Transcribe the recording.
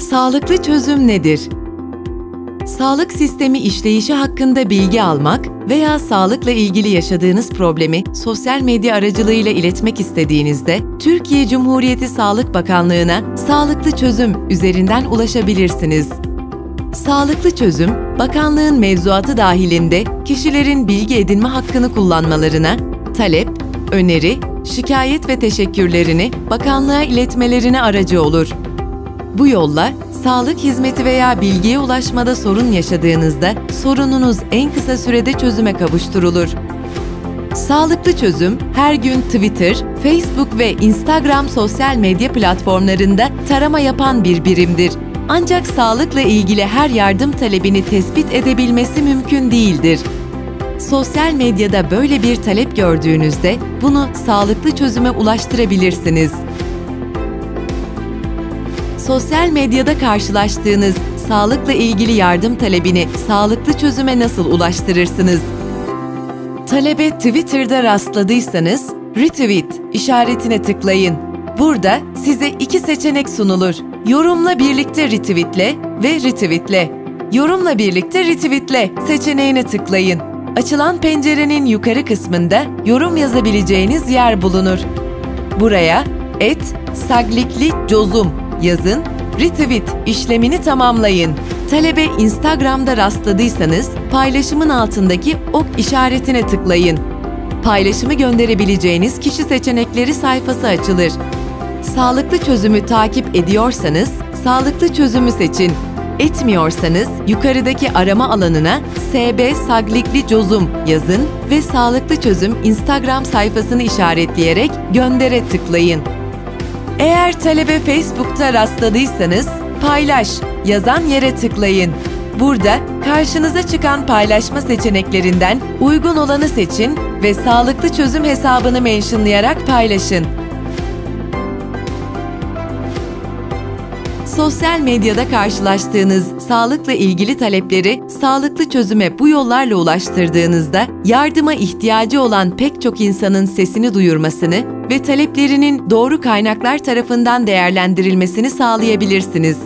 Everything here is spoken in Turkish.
Sağlıklı çözüm nedir? Sağlık sistemi işleyişi hakkında bilgi almak veya sağlıkla ilgili yaşadığınız problemi sosyal medya aracılığıyla iletmek istediğinizde Türkiye Cumhuriyeti Sağlık Bakanlığı'na Sağlıklı Çözüm üzerinden ulaşabilirsiniz. Sağlıklı Çözüm, bakanlığın mevzuatı dahilinde kişilerin bilgi edinme hakkını kullanmalarına, talep, öneri, şikayet ve teşekkürlerini bakanlığa iletmelerine aracı olur. Bu yolla sağlık hizmeti veya bilgiye ulaşmada sorun yaşadığınızda sorununuz en kısa sürede çözüme kavuşturulur. Sağlıklı Çözüm her gün Twitter, Facebook ve Instagram sosyal medya platformlarında tarama yapan bir birimdir. Ancak sağlıkla ilgili her yardım talebini tespit edebilmesi mümkün değildir. Sosyal medyada böyle bir talep gördüğünüzde bunu sağlıklı çözüme ulaştırabilirsiniz. Sosyal medyada karşılaştığınız sağlıkla ilgili yardım talebini sağlıklı çözüme nasıl ulaştırırsınız? Talebe Twitter'da rastladıysanız retweet işaretine tıklayın. Burada size iki seçenek sunulur. Yorumla birlikte retweetle ve retweetle. Yorumla birlikte retweetle seçeneğine tıklayın. Açılan pencerenin yukarı kısmında yorum yazabileceğiniz yer bulunur. Buraya et saglikli cozum yazın, retweet işlemini tamamlayın. Talebe Instagram'da rastladıysanız paylaşımın altındaki ok işaretine tıklayın. Paylaşımı gönderebileceğiniz kişi seçenekleri sayfası açılır. Sağlıklı çözümü takip ediyorsanız sağlıklı çözümü seçin. Etmiyorsanız yukarıdaki arama alanına SB Saglikli Cozum yazın ve Sağlıklı Çözüm Instagram sayfasını işaretleyerek göndere tıklayın. Eğer talebe Facebook'ta rastladıysanız paylaş yazan yere tıklayın. Burada karşınıza çıkan paylaşma seçeneklerinden uygun olanı seçin ve sağlıklı çözüm hesabını mentionlayarak paylaşın. Sosyal medyada karşılaştığınız sağlıkla ilgili talepleri sağlıklı çözüme bu yollarla ulaştırdığınızda yardıma ihtiyacı olan pek çok insanın sesini duyurmasını ve taleplerinin doğru kaynaklar tarafından değerlendirilmesini sağlayabilirsiniz.